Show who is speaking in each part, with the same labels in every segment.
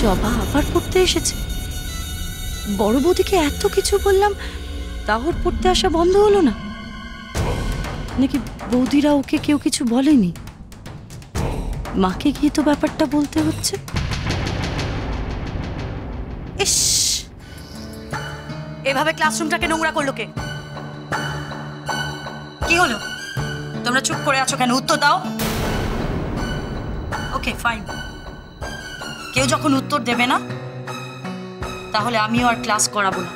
Speaker 1: জবা আবার পড়তে এসেছে। বড় বৌদিকে এত কিছু বললাম তাও ওর পড়তে আসা বন্ধ হলো না। নাকি বৌদিরা ওকে কেউ কিছু বলেনি? মাকে গিয়ে তো ব্যাপারটা বলতে হচ্ছে। এভাবে ক্লাসরুমটাকে নোংরা করল কে? কি হলো? তোমরা চুপ করে আছো কেন? উত্তর দাও। ওকে ফাইন কেউ যখন উত্তর দেবে না, তাহলে আমিও আর ক্লাস করাবো না।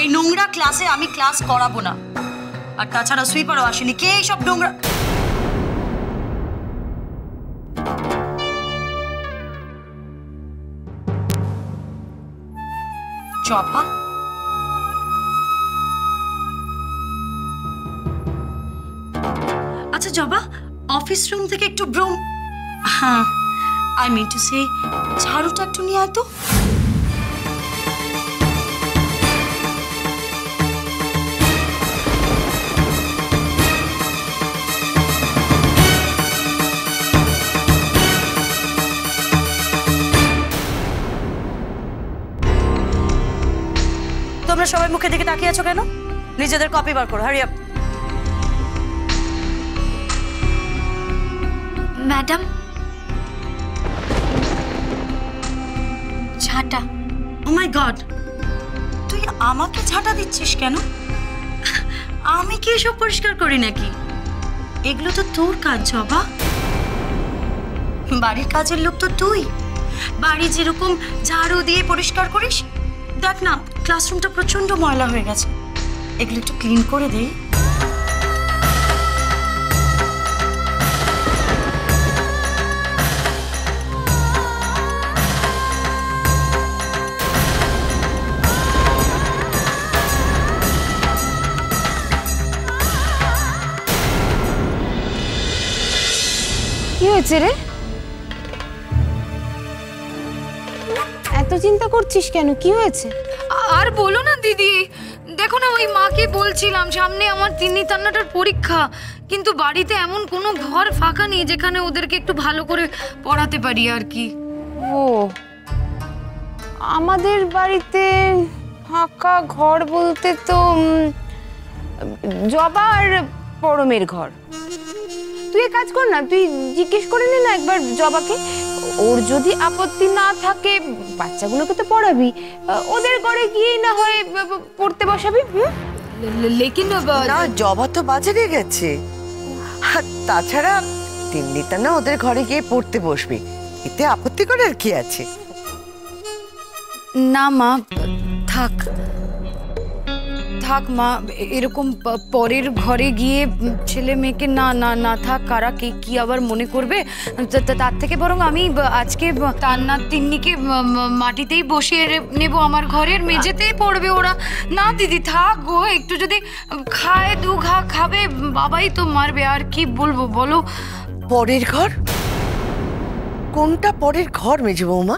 Speaker 1: এই নোংরা ক্লাসে আমি ক্লাস করাবো না। আর তাছাড়া সুইপারও আসেনি। কে এইসব নোংরা? চপা আচ্ছা জবা অফিস রুম থেকে একটু ব্রুম হ্যাঁ। আই মিন টু সে ঝাড়ুটা একটু নিয়ে আয় তো। তোমরা সবাই মুখের দিকে তাকিয়ে আছো কেন? নিজেদের কপি বার করো হারি আপ
Speaker 2: ম্যাডাম ঝাঁটা
Speaker 1: ও মাই গড তুই আমাকে ঝাঁটা দিচ্ছিস কেন? আমি কি এসব পরিষ্কার করি নাকি? এগুলো তো তোর কাজ, জবা। বাড়ির কাজের লোক তো তুই। বাড়ি যেরকম ঝাড়ু দিয়ে পরিষ্কার করিস, দেখ না ক্লাসরুমটা প্রচণ্ড ময়লা হয়ে গেছে। এগুলো একটু ক্লিন করে দে।
Speaker 3: হয়েছে রে? এত চিন্তা করছিস কেন? কি হয়েছে?
Speaker 4: আর বলো না দিদি। দেখো না ওই মাকে বলছিলাম সামনে আমার তিন্নি তান্নাটার পরীক্ষা। কিন্তু বাড়িতে এমন কোনো ঘর ফাঁকা নেই যেখানে ওদেরকে একটু ভালো করে পড়াতে পারি আর কি।
Speaker 3: ও আমাদের বাড়িতে ফাঁকা ঘর বলতে তো জবা আর পরমের ঘর। তুই এক কাজ কর না তুই জিজ্ঞেস করে নে না একবার জবাকে। ওর যদি আপত্তি না থাকে বাচ্চাগুলোকে তো পড়াবি। ওদের ঘরে গিয়েই না হয় পড়তে বসাবি হুম?
Speaker 4: লেকিন
Speaker 5: না জবা তো বাজারে গেছে। আর তাছাড়া তিন্নিতা না ওদের ঘরে গিয়ে পড়তে বসবে। এতে আপত্তি করার কি আছে?
Speaker 4: না মা থাক। থাক, মা, এরকম পরের ঘরে গিয়ে ছেলে মেয়েকে না না না থাক, কারা কে কি আবার মনে করবে? তার থেকে বরং আমি আজকে তান্নার তিন্নিকে মাটিতেই বসিয়ে নেব আমার ঘরের মেঝেতেই পড়বে ওরা। না, দিদি, থাক গো, একটু যদি খায়, দু ঘা খাবে, বাবাই তো মারবে, আর কি বলব বলো?
Speaker 5: পরের ঘর? কোনটা পরের ঘর মেজে বৌমা?